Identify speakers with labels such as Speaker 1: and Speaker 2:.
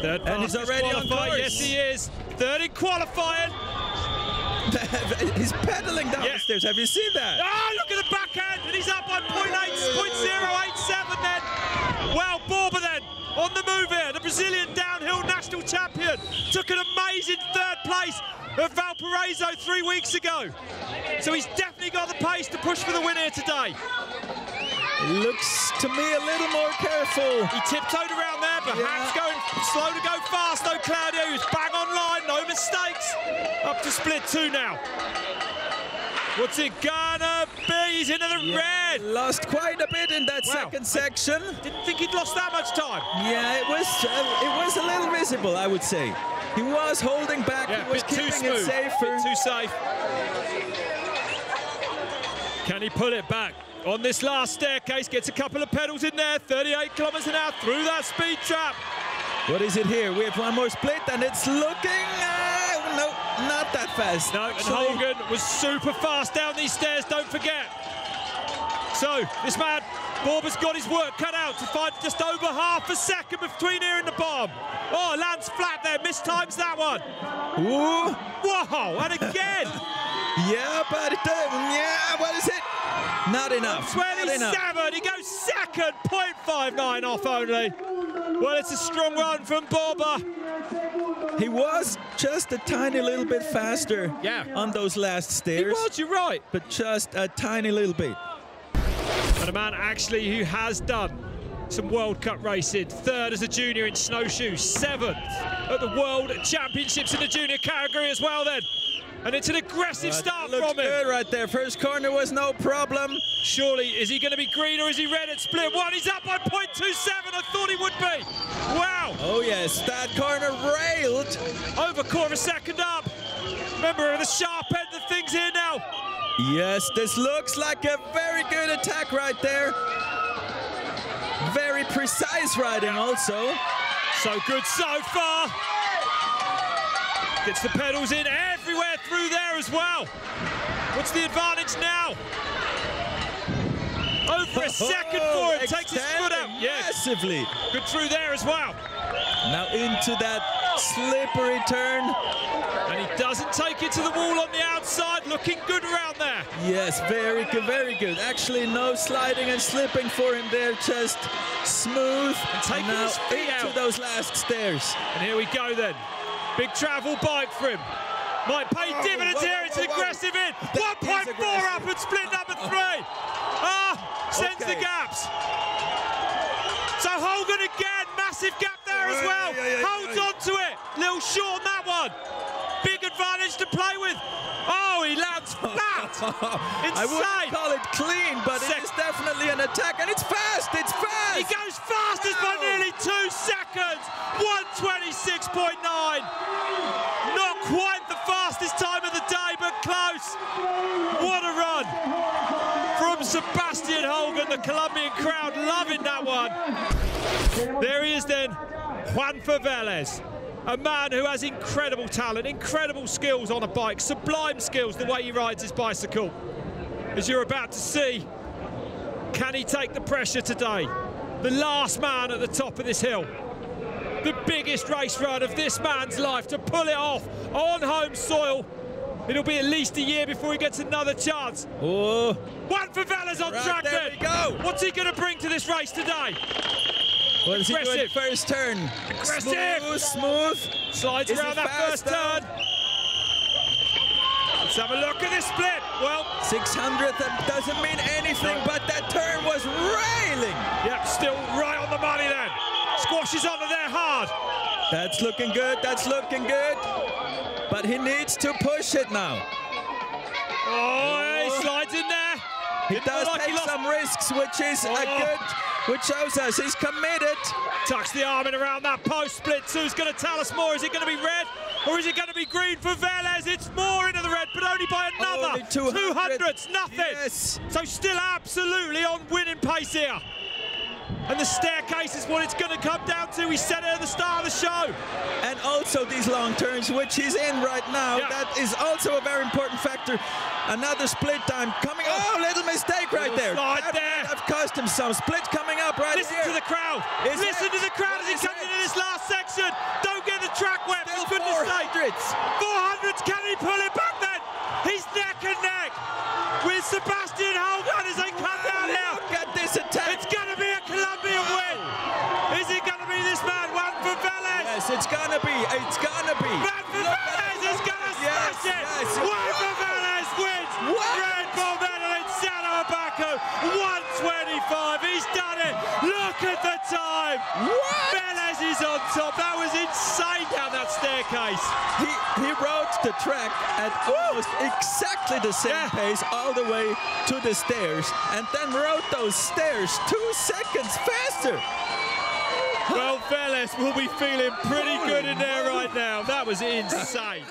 Speaker 1: Third
Speaker 2: And he's already on course.
Speaker 1: Yes, he is. Third in qualifying.
Speaker 2: he's pedaling down
Speaker 1: Yeah.
Speaker 2: the stairs. Have you seen that?
Speaker 1: Ah, look at the backhand, and he's up by 0.8, 0.087 then. Well, Borba then on the move here. The Brazilian downhill national champion took an amazing third place at Valparaiso three weeks ago. So he's definitely got the pace to push for the win here today.
Speaker 2: Looks to me a little more careful.
Speaker 1: He tiptoed around there, perhaps
Speaker 2: Yeah.
Speaker 1: going slow to go fast though, Claudio. He was bang on line, no mistakes. Up to split two now. What's it gonna be? He's into the red.
Speaker 2: Lost quite a bit in that
Speaker 1: Wow.
Speaker 2: second section.
Speaker 1: Didn't think he'd lost that much time.
Speaker 2: Yeah, it was uh, it was a little visible, I would say. He was holding back.
Speaker 1: Yeah,
Speaker 2: he was
Speaker 1: bit too
Speaker 2: keeping it safer.
Speaker 1: bit too safe. Can he pull it back? On this last staircase, gets a couple of pedals in there, 38 kilometers an hour through that speed trap.
Speaker 2: What is it here? We have one more split, and it's looking uh, no, not that fast.
Speaker 1: No, and
Speaker 2: Actually,
Speaker 1: Holguín was super fast down these stairs, don't forget. So, this man, Borba's got his work cut out to find just over half a second between here and the bomb. Oh, lands flat there, mistimes that one.
Speaker 2: Ooh,
Speaker 1: Whoa, and again,
Speaker 2: yeah, but it, uh, yeah, what is it? Not enough. Not enough.
Speaker 1: 27, he goes second, 0.59 off only. Well, it's a strong run from Borba.
Speaker 2: He was just a tiny little bit faster
Speaker 1: Yeah.
Speaker 2: on those last stairs.
Speaker 1: He was, you're right.
Speaker 2: but just a tiny little bit.
Speaker 1: And a man actually who has done some World Cup racing. Third as a junior in snowshoe, seventh at the World Championships in the junior category as well then. And it's an aggressive start
Speaker 2: looks
Speaker 1: from him.
Speaker 2: good right there. First corner was no problem.
Speaker 1: Surely, is he going to be green or is he red at split one? He's up by 0.27. I thought he would be. Wow.
Speaker 2: Oh yes, that corner railed.
Speaker 1: Over quarter second up. Remember the sharp end of things here now.
Speaker 2: Yes, this looks like a very good attack right there. Very precise riding also.
Speaker 1: So good so far. Gets the pedals in there as well. What's the advantage now? Over a second oh, for him. Takes his foot out.
Speaker 2: Extending
Speaker 1: Yeah,
Speaker 2: Massively.
Speaker 1: good through there as well.
Speaker 2: Now into that slippery turn.
Speaker 1: And he doesn't take it to the wall on the outside. Looking good around there.
Speaker 2: Yes, very good, very good. Actually, no sliding and slipping for him there, just smooth.
Speaker 1: And taking
Speaker 2: now
Speaker 1: his feet
Speaker 2: into
Speaker 1: out.
Speaker 2: those last stairs.
Speaker 1: And here we go then. Big travel bike for him. Might pay dividends here. It's an aggressive in. 1.4 up and split number three. Ah, sends the gaps. So Holguín again, massive gap there as well.
Speaker 2: yeah, yeah,
Speaker 1: Holds on to it. Little short on that one. Big advantage to play with. Oh, he lands flat.
Speaker 2: I
Speaker 1: Insane.
Speaker 2: wouldn't call it clean, but
Speaker 1: Sec-
Speaker 2: it is definitely an attack, and it's fast. It's fast.
Speaker 1: He goes fastest by nearly two seconds. 126.9. Not quite fastest time of the day, but close. What a run from Sebastian Holguín, the Colombian crowd loving that one. There he is then, Juanfer Velez. A man who has incredible talent, incredible skills on a bike, sublime skills the way he rides his bicycle. As you're about to see, can he take the pressure today? The last man at the top of this hill. The biggest race run of this man's life to pull it off on home soil. It'll be at least a year before he gets another chance.
Speaker 2: Oh,
Speaker 1: Juanfer Velez on
Speaker 2: Right,
Speaker 1: track
Speaker 2: there
Speaker 1: then.
Speaker 2: we go.
Speaker 1: What's he going to bring to this race today?
Speaker 2: what is he doing
Speaker 1: Aggressive.
Speaker 2: first turn?
Speaker 1: Aggressive.
Speaker 2: Smooth, smooth.
Speaker 1: Slides
Speaker 2: Is
Speaker 1: around that first
Speaker 2: fast
Speaker 1: turn. Let's have a look at this split. Well,
Speaker 2: 600th that doesn't mean anything, but that turn was railing.
Speaker 1: yep, still Squashes onto there hard.
Speaker 2: That's looking good. That's looking good. But he needs to push it now.
Speaker 1: Oh, he slides in there.
Speaker 2: He
Speaker 1: Didn't
Speaker 2: does
Speaker 1: like
Speaker 2: take
Speaker 1: lost-
Speaker 2: some risks, which is a
Speaker 1: Oh.
Speaker 2: good, which shows us he's committed.
Speaker 1: Tucks the arm in around that post. Split Who's going to tell us more. Is it going to be red or is it going to be green for Velez? It's more into the red, but only by another.
Speaker 2: Only 200.
Speaker 1: hundredths, nothing.
Speaker 2: Yes.
Speaker 1: So still absolutely on winning pace here. And the staircase is what it's going to come down to. We said it at the start of the show.
Speaker 2: And also these long turns, which he's in right now.
Speaker 1: Yeah.
Speaker 2: That is also a very important factor. Another split time coming. Up. Oh, little mistake right
Speaker 1: Little
Speaker 2: there.
Speaker 1: slide
Speaker 2: that
Speaker 1: there.
Speaker 2: have cost him some. Split coming up right
Speaker 1: Listen
Speaker 2: here.
Speaker 1: to the crowd.
Speaker 2: Is
Speaker 1: Listen
Speaker 2: it?
Speaker 1: to the crowd
Speaker 2: What
Speaker 1: as he comes into this last section. Don't get the track wet,
Speaker 2: Still
Speaker 1: for goodness sake.
Speaker 2: 400s.
Speaker 1: 400s, can he pull it back then? He's neck and neck with Sebastian
Speaker 2: gonna be. It's gonna be. Look
Speaker 1: Velez is to
Speaker 2: Yes,
Speaker 1: smash it.
Speaker 2: yes.
Speaker 1: For Velez wins.
Speaker 2: What?
Speaker 1: Red Bull medal in Cerro Abajo. 125. He's done it. Look at the time.
Speaker 2: What?
Speaker 1: Velez is on top. That was insane down that staircase.
Speaker 2: He, he rode the track at almost exactly the same
Speaker 1: Yeah.
Speaker 2: pace all the way to the stairs and then rode those stairs two seconds faster.
Speaker 1: Well, Velez will be feeling pretty good in there right now. That was insane.